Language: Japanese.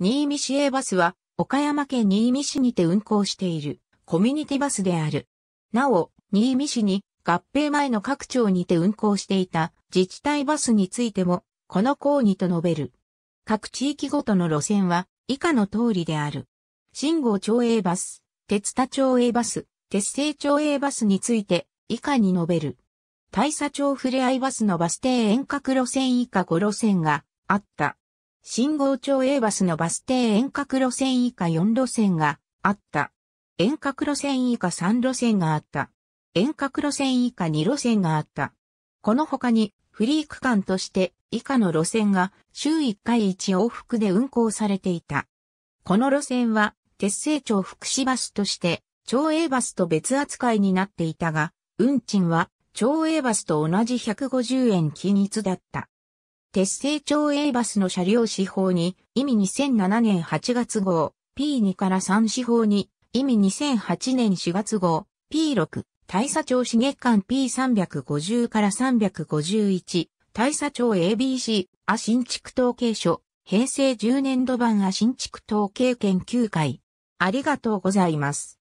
新見市営バスは、岡山県新見市にて運行しているコミュニティバスである。なお、新見市に合併前の各町にて運行していた自治体バスについても、この項にと述べる。各地域ごとの路線は以下の通りである。信号町営バス、鉄田町営バス、鉄製町営バスについて以下に述べる。大佐町ふれあいバスのバス停遠隔路線以下5路線があった。信号町 A バスのバス停遠隔路線以下4路線があった。遠隔路線以下3路線があった。遠隔路線以下2路線があった。この他にフリー区間として以下の路線が週1回1往復で運行されていた。この路線は鉄製町福祉バスとして町営バスと別扱いになっていたが、運賃は町営バスと同じ150円均一だった。鉄製町営バスの車両司法に、意味2007年8月号、P2 から3司法に、意味2008年4月号、P6、大佐町市月間。P350 から351、大佐町 ABC、あ新築統計書、平成10年度版あ新築統計研究会。ありがとうございます。